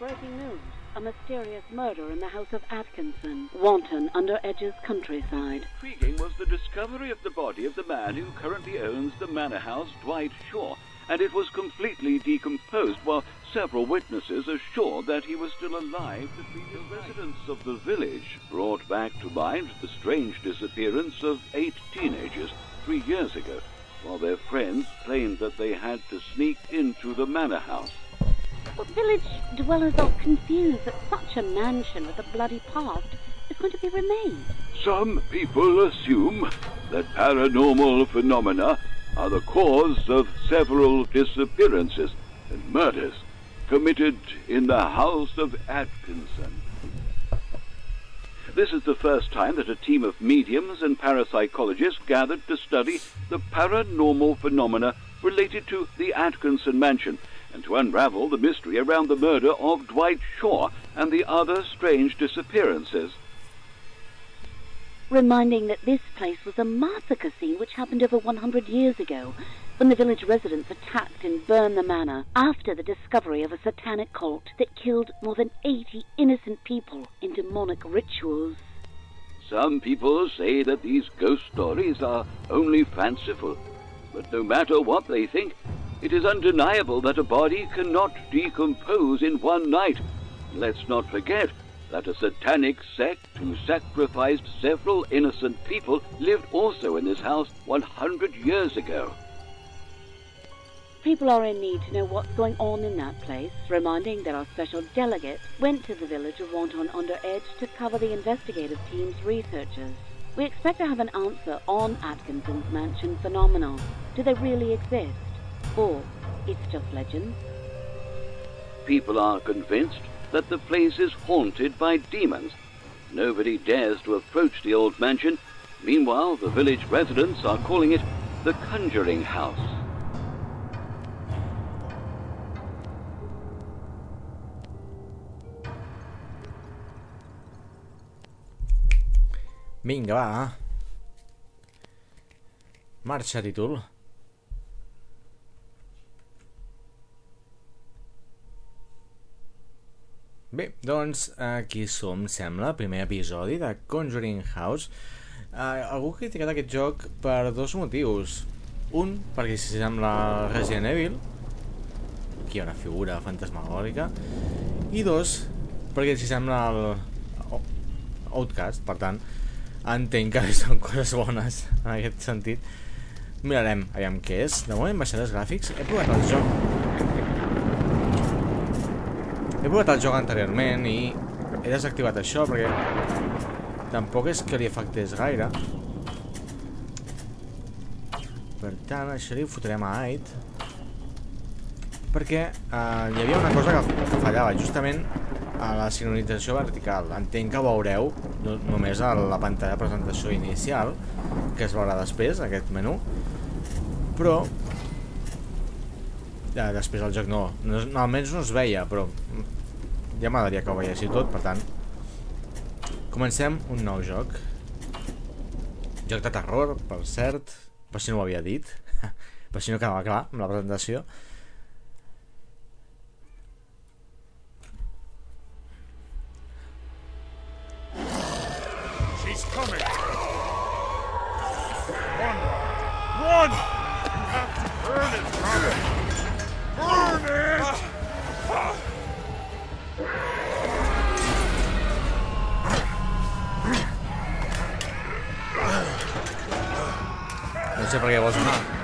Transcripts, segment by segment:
Breaking news. A mysterious murder in the house of Atkinson, Wanton, under Edge's countryside. Intriguing was the discovery of the body of the man who currently owns the manor house, Dwight Shaw, and it was completely decomposed while several witnesses assured that he was still alive. The residents of the village brought back to mind the strange disappearance of eight teenagers three years ago, while their friends claimed that they had to sneak into the manor house. But village dwellers are confused that such a mansion with a bloody past is going to be remade. Some people assume that paranormal phenomena are the cause of several disappearances and murders committed in the house of Atkinson. This is the first time that a team of mediums and parapsychologists gathered to study the paranormal phenomena related to the Atkinson mansion and to unravel the mystery around the murder of Dwight Shaw and the other strange disappearances. Reminding that this place was a massacre scene which happened over 100 years ago when the village residents attacked and burned the manor after the discovery of a satanic cult that killed more than 80 innocent people in demonic rituals. Some people say that these ghost stories are only fanciful, but no matter what they think, it is undeniable that a body cannot decompose in one night. Let's not forget that a satanic sect who sacrificed several innocent people lived also in this house 100 years ago. People are in need to know what's going on in that place, reminding that our special delegate went to the village of Wanton Under Edge to cover the investigative team's researchers. We expect to have an answer on Atkinson's mansion phenomenon. Do they really exist? Or it's just legends? People are convinced that the place is haunted by demons. Nobody dares to approach the old mansion. Meanwhile, the village residents are calling it the Conjuring House. Vinga, va. Marxa, títol. Bé, doncs aquí som, sembla, primer episodi de Conjuring House. Uh, algú ha criticat aquest joc per dos motius. Un, perquè si sembla Resident Evil, aquí hi ha una figura fantasmagòrica, i dos, perquè si sembla el Outcast, per tant, entenc que són coses bones en aquest sentit. Mirarem, aviam què és. De moment baixaré els gràfics. He provat el joc he provat el joc anteriorment i he desactivat això perquè tampoc és que li afectés gaire. Per tant, això li fotrem a Aid perquè eh, hi havia una cosa que, que fallava, justament a la sincronització vertical. Entenc que veureu no, només a la pantalla de presentació inicial, que es veurà després, aquest menú, però ja, després el joc no, no, almenys no es veia, però ja m'agradaria que ho veiéssiu tot, per tant. Comencem un nou joc. Joc de terror, per cert per si no ho havia dit per si no quedava clar amb la presentació. She's coming! No sé per què vols anar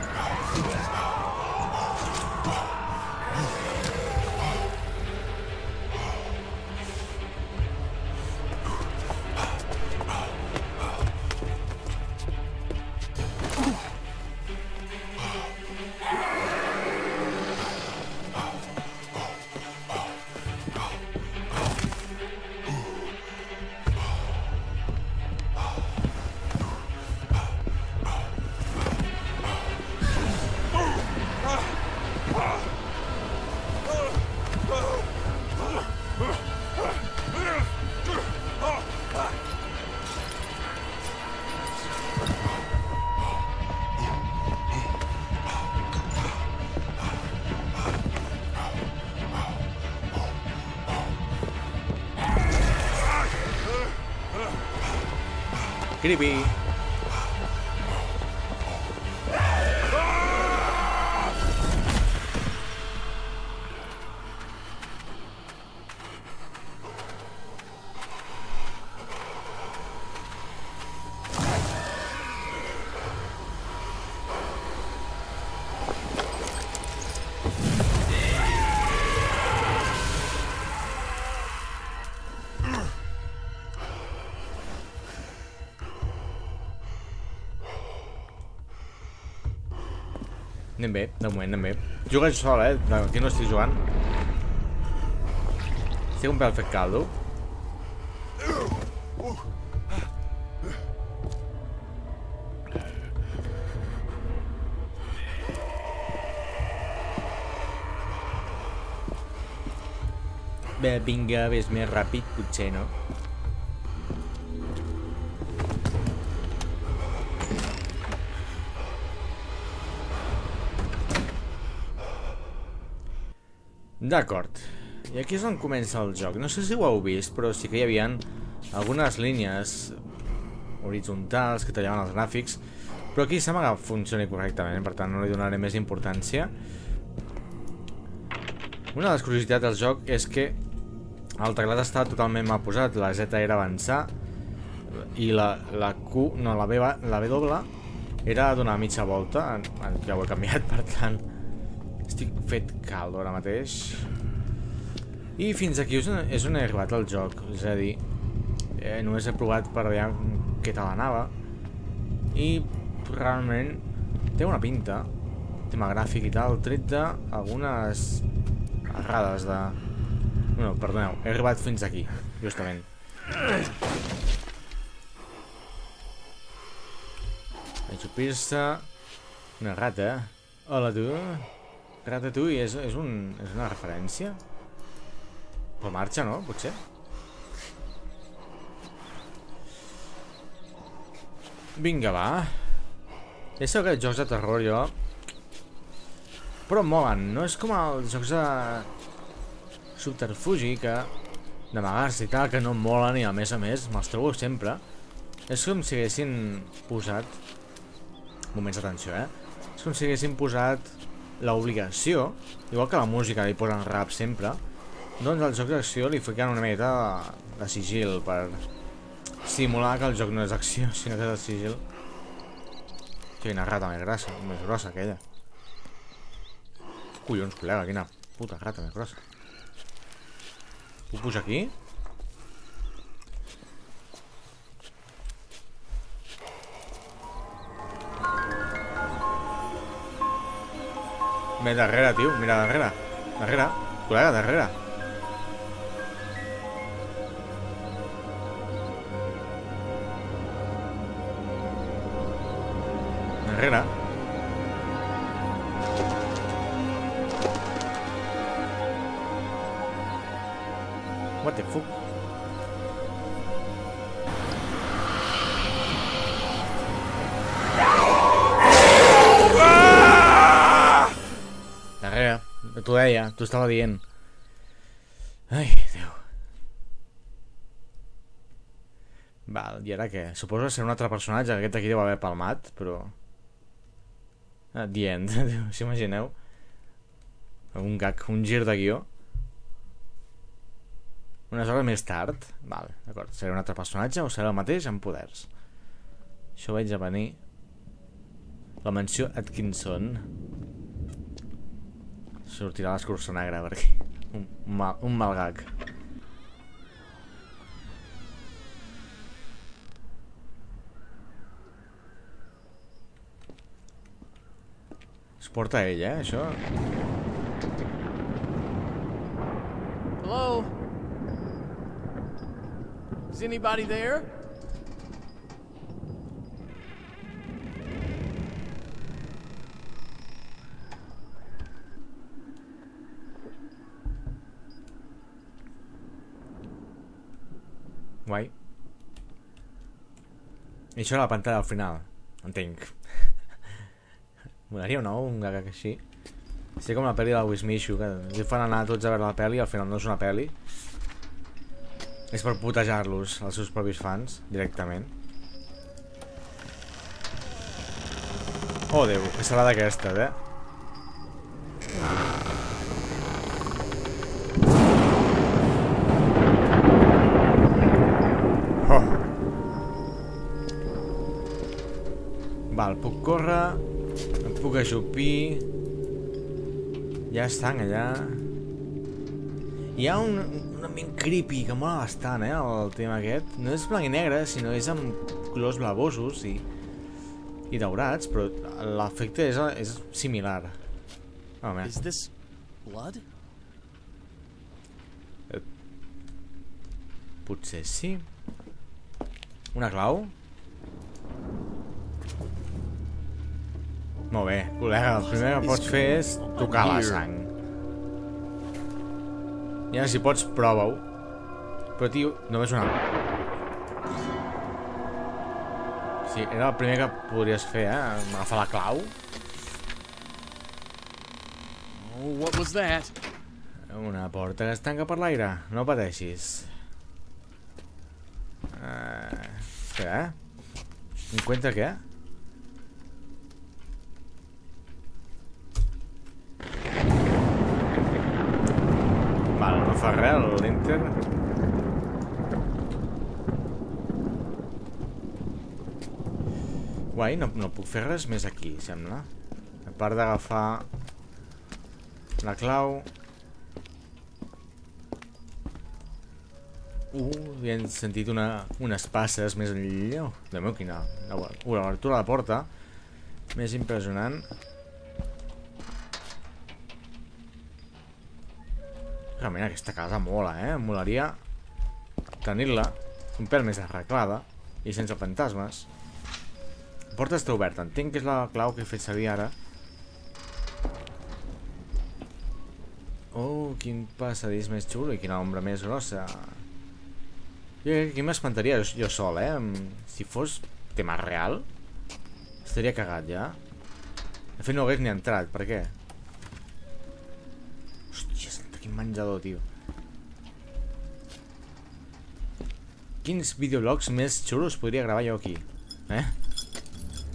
Creepy. Anem bé, de moment anem bé. Jugues sol, eh? Aquí no estic jugant. Estic un pèl fet caldo. Bé, vinga, ves més ràpid, potser, no? D'acord. I aquí és on comença el joc. No sé si ho heu vist, però sí que hi havia algunes línies horitzontals que tallaven els gràfics, però aquí sembla que funcioni correctament, per tant no li donaré més importància. Una de les curiositats del joc és que el teclat està totalment mal posat, la Z era avançar i la, la Q, no, la B, la B doble era donar mitja volta, ja ho he canviat, per tant estic fet caldo ara mateix. I fins aquí és on, és on he arribat al joc, és a dir, eh, només he provat per veure què tal anava i realment té una pinta, tema gràfic i tal, tret d'algunes errades de... No, perdoneu, he arribat fins aquí, justament. Aixopir-se... Una rata. Hola, tu. Ratatouille és, és, un, és una referència? Però marxa, no? Potser? Vinga, va. Ja que jocs de terror, jo... Però molen, no és com els jocs de... Subterfugi, que... D'amagar-se i tal, que no molen i a més a més me'ls trobo sempre. És com si haguessin posat... Moments d'atenció, eh? És com si haguessin posat l'obligació, igual que la música li posen rap sempre, doncs al joc d'acció li fiquen una mica de, de sigil per simular que el joc no és acció, sinó que és de sigil. Quina rata més grossa, més grossa aquella. Collons, col·lega, quina puta rata més grossa. Puc pujar aquí? Mira darrere, tio, mira darrere. Darrere, col·lega, darrere. T'ho estava dient. Ai, Déu. Val, i ara què? Suposo que serà un altre personatge, que aquest aquí deu haver palmat, però... Ah, the end, si imagineu. Un gag, un gir de guió. Unes hores més tard. Val, d'acord. Serà un altre personatge o serà el mateix amb poders? Això ho veig a venir. La mansió Atkinson. Sortirà l'escurçó negre per aquí. Un, mal, un mal gag. Es porta ell, eh, això? Hello? Is anybody there? I això era la pantalla al final, entenc. Molaria, no? Un gag així. Sí, com la pel·li de la Wismichu, que li fan anar tots a veure la pel·li i al final no és una pel·li. És per putejar-los, els seus propis fans, directament. Oh, Déu, que serà d'aquestes, eh? Val, puc córrer, em puc ajupir... Ja estan allà... Hi ha un, un ambient creepy que mola bastant, eh, el tema aquest. No és blanc i negre, sinó és amb colors blavosos i, i daurats, però l'efecte és, és similar. Home, Is this blood? potser sí. Una clau? Molt bé, col·lega, el primer que pots fer és tocar la sang. Ja, si pots, prova-ho. Però, tio, només una... Sí, era el primer que podries fer, eh? Agafar la clau. Oh, what was that? Una porta que es tanca per l'aire. No pateixis. Uh, què? Encuentra què? Res l'Enter. Guai, no, no puc fer res més aquí, sembla. A part d'agafar la clau... Uh, havien sentit una, unes passes més enllà. De meu, quina... L'obertura de la porta. Més impressionant. Realment aquesta casa mola, eh? Em molaria tenir-la un pèl més arreglada i sense fantasmes. La porta està oberta. Entenc que és la clau que he fet servir ara. Oh, quin passadís més xulo i quina ombra més grossa. Jo crec que m'espantaria jo, sol, eh? Si fos tema real, estaria cagat ja. De fet, no hagués ni entrat. Per què? Quin menjador, tio. Quins videoblogs més xulos podria gravar jo aquí? Eh?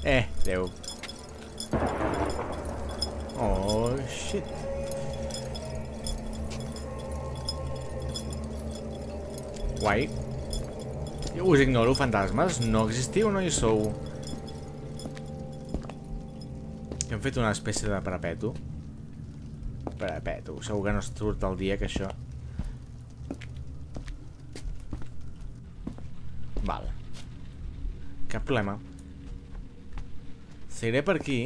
Eh, Déu. Oh, shit. Guai. Jo us ignoro, fantasmes. No existiu, no hi sou. Hem fet una espècie de parapeto. Parapeto. Segur que no es surt el dia que això... Val. Cap problema. Seguiré per aquí.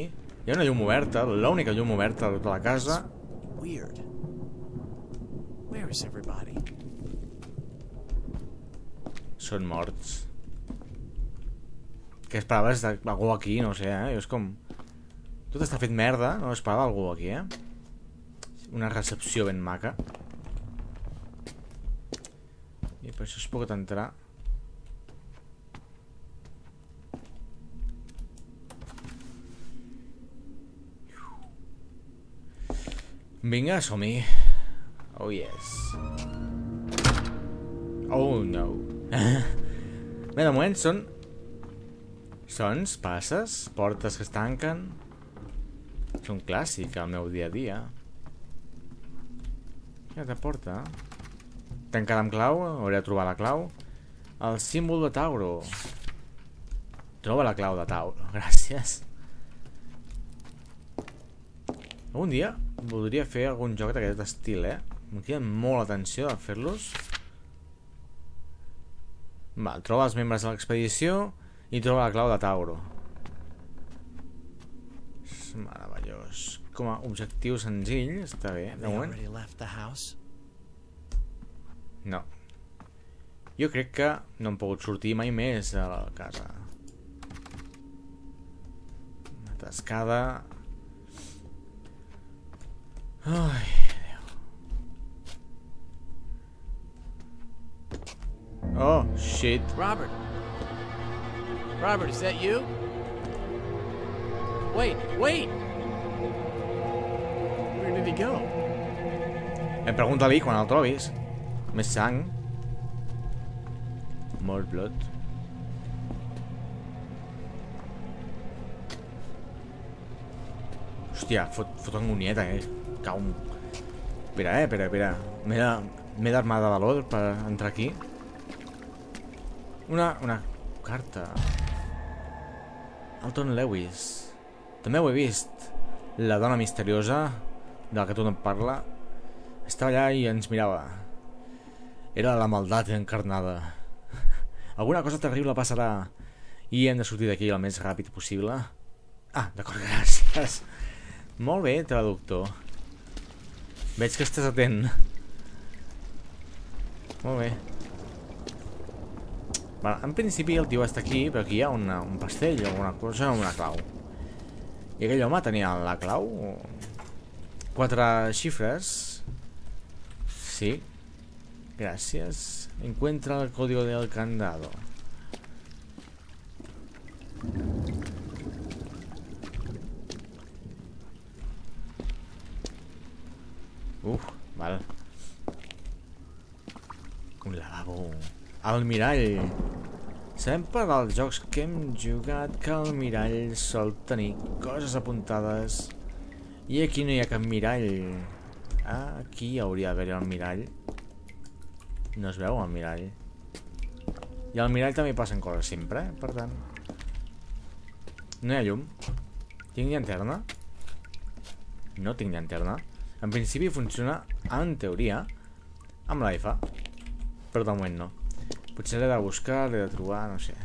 Hi ha una llum oberta, l'única llum oberta de tota la casa. Weird. Where is everybody? Són morts. Què esperaves d'algú aquí? No ho sé, eh? Jo és com... Tot està fet merda, no esperava algú aquí, eh? Una recepció ben maca. I per això es pot entrar. Vinga, som-hi. Oh, yes. Oh, no. Bé, de moment són... Sons, passes, portes que es tanquen... És un clàssic al meu dia a dia. Aquesta porta... Tancada amb clau, hauré de trobar la clau. El símbol de Tauro. Troba la clau de Tauro, gràcies. Algun dia voldria fer algun joc d'aquest estil, eh? Em crida molt l'atenció de fer-los. Val, troba els membres de l'expedició i troba la clau de Tauro. És meravellós. Com a objectiu senzill, està bé, de moment. No. Jo crec que no hem pogut sortir mai més a la casa. Una tascada... Ai, Déu. Oh, shit. Robert. Robert, is that you? Wait, wait! Did he go? Em pregunta-li quan el trobis. Més sang. More blood. Hòstia, fot, fot angonieta, eh? Cau. Espera, eh? Espera, espera. M'he d'armar de valor per entrar aquí. Una, una carta. Alton Lewis. També ho he vist. La dona misteriosa de la que et parla estava allà i ens mirava. Era la maldat encarnada. Alguna cosa terrible passarà i hem de sortir d'aquí el més ràpid possible. Ah, d'acord, gràcies. Molt bé, traductor. Veig que estàs atent. Molt bé. Vale, en principi el tio està aquí, però aquí hi ha una, un pastell o alguna cosa, una clau. I aquell home tenia la clau? Quatre xifres. Sí. Gracias. Encuentra el código del candado. Uf, val. Un lavabo. El mirall. Sabem per als jocs que hem jugat que el mirall sol tenir coses apuntades. I aquí no hi ha cap mirall. Ah, aquí hauria d'haver el mirall. No es veu el mirall. I al mirall també passen coses sempre, eh? per tant. No hi ha llum. Tinc llanterna? No tinc llanterna. En principi funciona, en teoria, amb la F. Però de moment no. Potser l'he de buscar, l'he de trobar, no sé.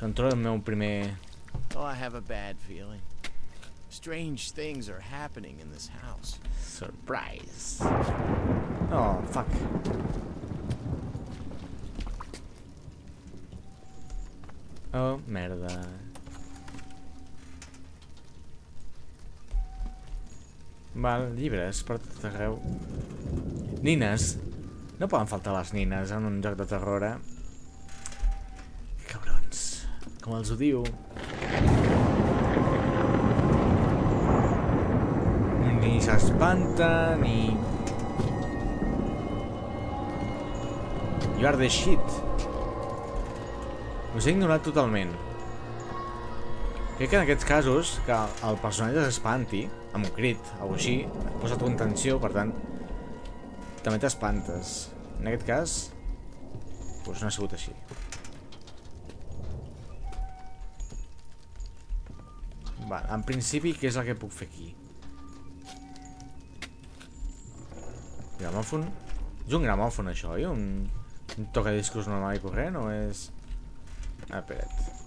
Trobo el meu primer... Oh, I have a bad feeling. Strange things are happening in this house. Surprise. Oh, fuck. Oh, merda. Val, llibres per tot arreu. Nines. No poden faltar les nines en un joc de terror, eh? Cabrons. Com els odio. Ni s'espanta, ni... You are the shit. Us he ignorat totalment. Crec que en aquests casos, que el personatge s'espanti, amb un crit o així, posa tu en tensió, per tant, també t'espantes. En aquest cas, doncs no ha sigut així. Vale, en principi, què és el que puc fer aquí? Gramòfon? És un gramòfon, això, oi? Un, un tocadiscos normal i corrent, o és... Ah, espera't.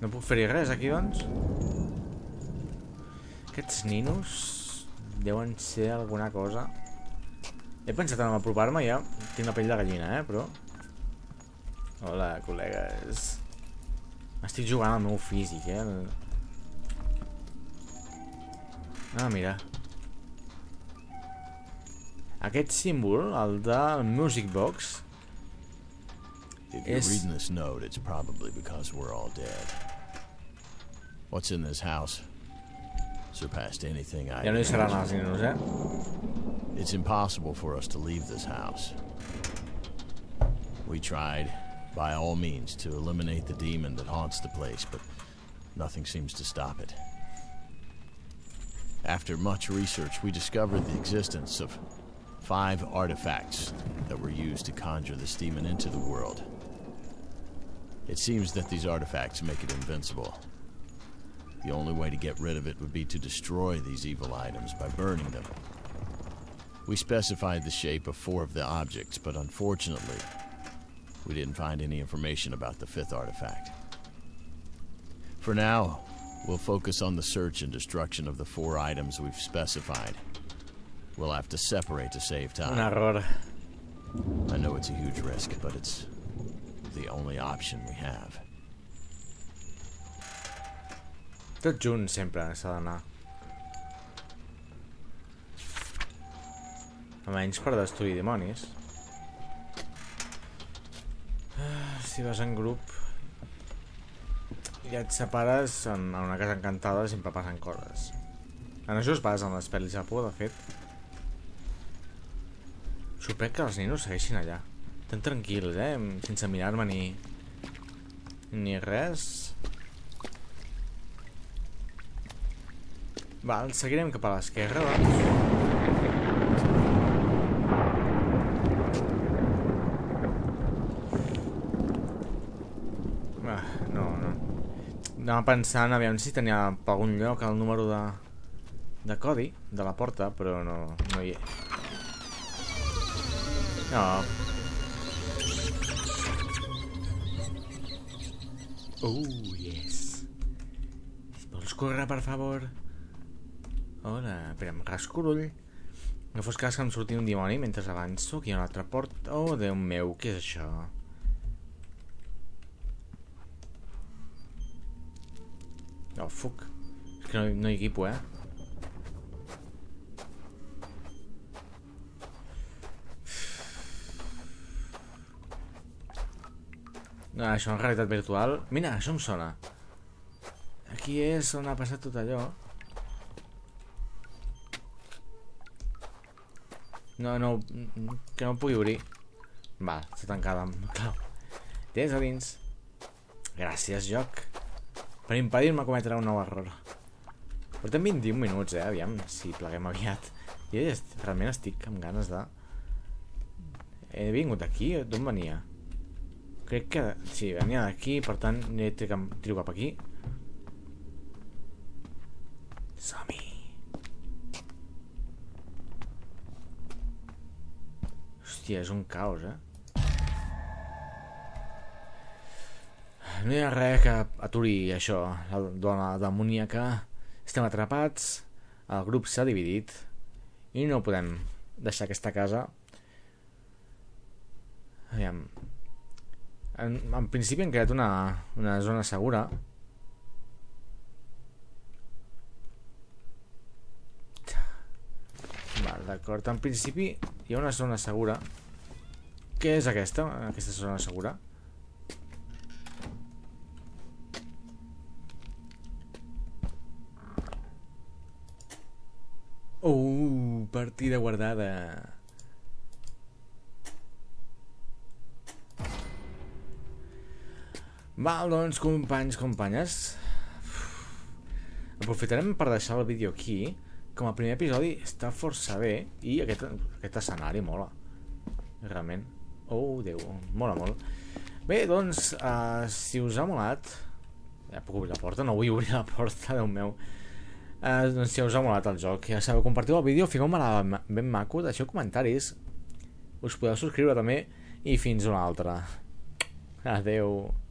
No puc fer-hi res, aquí, doncs? Aquests ninos deuen ser alguna cosa. He pensat en apropar-me, ja tinc la pell de gallina, eh, però... Hola, col·legues. Estic jugant al meu físic, eh? Ah, mira. Aquest símbol, el del Music Box, If you're reading this note, it's probably because we're all dead. What's in this house? Surpassed anything I ja no hi seran els ninos, eh? It's impossible for us to leave this house. We tried, by all means, to eliminate the demon that haunts the place, but nothing seems to stop it. After much research, we discovered the existence of five artifacts that were used to conjure this demon into the world. It seems that these artifacts make it invincible. The only way to get rid of it would be to destroy these evil items by burning them. We specified the shape of four of the objects, but unfortunately, we didn't find any information about the fifth artifact. For now, we'll focus on the search and destruction of the four items we've specified. We'll have to separate to save Un time. error. I know it's a huge risk, but it's the only option we have. Tots junts sempre s'ha d'anar. Almenys per destruir dimonis. Ah, Si vas en grup i et separes en, en una casa encantada sempre passen coses. En això es amb les pel·lis de por, de fet. Sorprèn que els ninos segueixin allà. Tan tranquils, eh? Sense mirar-me ni... ni res. va, seguirem cap a l'esquerra, doncs. Anava pensant, aviam si tenia per algun lloc el número de, de codi de la porta, però no, no hi és. No. Oh, yes. Vols córrer, per favor? Hola, espera, em rasco l'ull. No fos cas que em surti un dimoni mentre avanço. Aquí ha una altra porta. Oh, Déu meu, què és això? Oh, fuck. És que no, no hi equipo, eh? No, això en realitat virtual... Mira, això em sona. Aquí és on ha passat tot allò. No, no, que no pugui obrir. Va, està tancada amb clau. Tens a dins. Gràcies, joc. Per impedir-me cometre un nou error. Portem 21 minuts, eh? Aviam si pleguem aviat. Jo ja est realment estic amb ganes de... He vingut d'aquí? D'on venia? Crec que... Sí, venia d'aquí, per tant, he tiro cap aquí. Som-hi. Hòstia, és un caos, eh? No hi ha res que aturi això, la dona demoníaca. Estem atrapats, el grup s'ha dividit i no podem deixar aquesta casa. Aviam. En, en principi hem creat una, una zona segura. Val, d'acord. En principi hi ha una zona segura. Què és aquesta? Aquesta zona segura? Uh, partida guardada. Val, doncs, companys, companyes. Aprofitarem per deixar el vídeo aquí. Com a primer episodi està força bé i aquest, aquest escenari mola. Realment. Oh, Déu, mola molt. Bé, doncs, uh, si us ha molat... Ja puc obrir la porta? No vull obrir la porta, Déu meu. Uh, doncs si us ha molat el joc, ja sabeu, compartiu el vídeo, fiqueu-me la ben maco, deixeu comentaris, us podeu subscriure també i fins una altra. Adeu.